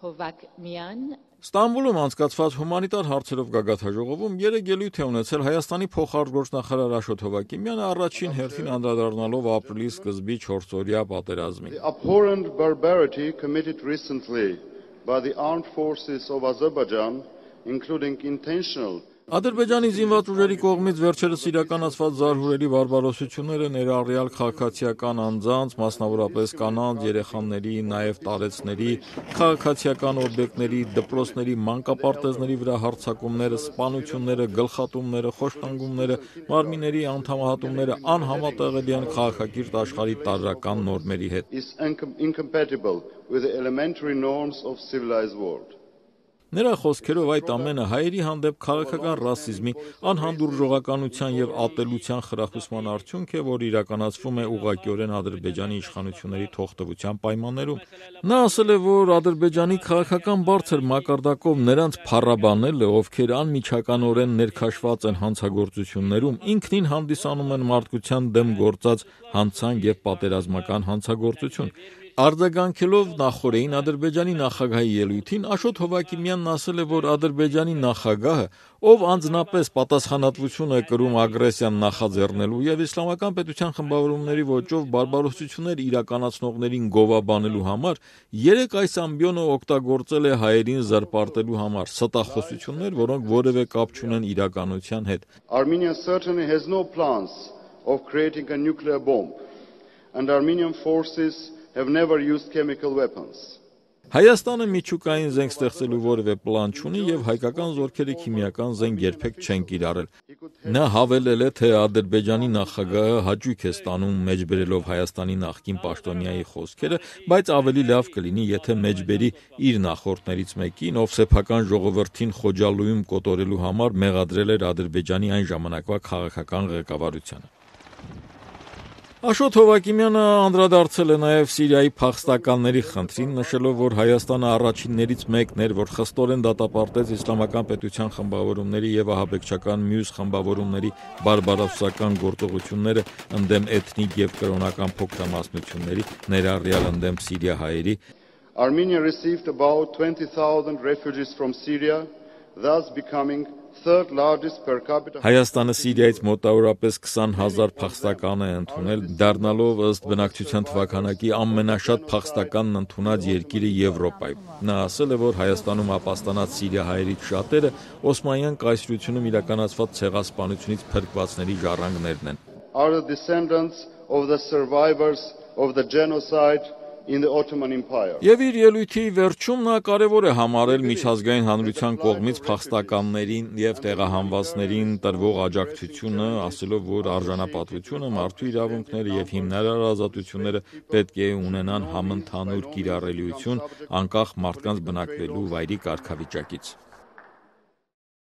Հովակմյան Ստամբուլում անցկացված հումանիտար հարցերով գագաթաժողովում երեք ելույթ է ունեցել Հայաստանի փոխարտգործնախարար Աշոտ Հովակիմյանը առաջին հերթին անդրադառնալով ապրիլի սկզբի 4-օրյա պատերազմին։ including intentional Ադրբեջանի զինված ուժերի կողմից վերջերս իրականացված զարհուրելի բարբարոսությունները ներառյալ քաղաքացիական անձանց, մասնավորապես կանանց, երեխաների, նաև տարեցների, քաղաքացիական օբյեկտների, դպրոցների, մանկապարտեզների վրա հարձակումները, սպանությունները, գլխատումները, խոշտանգումները, մարմինների անդամահատումները անհամատեղելի են քաղաքակիրթ աշխարհի տարրական նորմերի հետ։ Նրա խոսքերով այդ ամենը հայերի հանդեպ քաղաքական ռասիզմի, անհանդուրժողականության եւ ատելության խրախուսման արդյունք է, որ իրականացվում է ուղղակիորեն Ադրբեջանի իշխանությունների թողտվության պայմաններում։ Նա ասել է, որ Ադրբեջանի քաղաքական բարձր մակարդակով նրանց փառաբանելը, ովքեր անմիջականորեն ներքաշված են հանցագործություններում, ինքնին հանդիսանում են մարդկության դեմ գործած հանցանք եւ պատերազմական հանցագործություն։ Արձագանքելով նախորդին Ադրբեջանի նախագահի ելույթին Աշոտ Հովակիմյանն ասել է, որ Ադրբեջանի նախագահը, ով անձնապես պատասխանատվություն է կրում ագրեսիան նախաձեռնելու եւ իսլամական պետության խմբավորումների ոճով բարբարոսություններ իրականացնողներին գովաբանելու համար, երեք այս ամբիոնը օգտագործել է հայերին զրպարտելու համար, ստախոսություններ, որոնք որևէ կապ չունեն իրականության հետ։ Armenia certainly has no plans of creating a nuclear bomb, and Armenian forces have never used chemical weapons. Հայաստանը միջուկային զենք ստեղծելու որևէ պլան չունի եւ հայկական զորքերը քիմիական զենք երբեք չեն կիրառել։ Նա հավելել է, թե Ադրբեջանի նախագահը հաճույք է ստանում մեջբերելով Հայաստանի նախկին պաշտոնյայի խոսքերը, բայց ավելի լավ կլինի, եթե մեջբերի իր նախորդներից մեկին, ով սեփական ժողովրդին խոջալույում կոտորելու համար մեղադրել էր Ադրբեջանի այն ժամանակվա քաղաքական ղեկավարությանը։ Աշոտ Հովակիմյանը անդրադարձել է նաև Սիրիայի փախստականների խնդրին, նշելով, որ Հայաստանը առաջիններից մեկն էր, որ խստորեն դատապարտեց իսլամական պետության խմբավորումների եւ ահաբեկչական մյուս խմբավորումների բարբարոսական գործողությունները ընդդեմ էթնիկ եւ կրոնական փոքրամասնությունների, ներառյալ ընդդեմ սիրիահայերի, Armenia received about 20,000 refugees from Syria, thus becoming Հայաստանը Սիրիայից մոտավորապես 20000 փախստական է ընդունել, դառնալով ըստ բնակչության թվականակի ամենաշատ փախստականն ընդունած երկիրը Եվրոպայում։ Նա ասել է, որ Հայաստանում ապաստանած սիրիահայերից շատերը Օսմանյան կայսրությունում իրականացված ցեղասպանությունից փրկվածների ժառանգներն են։ are the descendants of the survivors of the genocide Եվ իր ելույթի վերջում նա կարևոր է համարել միջազգային հանրության կողմից փախստականներին եւ տեղահանվածներին տրվող աջակցությունը, ասելով, որ արժանապատվությունը, մարդու իրավունքները եւ հիմնարար ազատությունները պետք է ունենան համընդհանուր կիրառելիություն անկախ մարդկանց բնակվելու վայրի կարգավիճակից։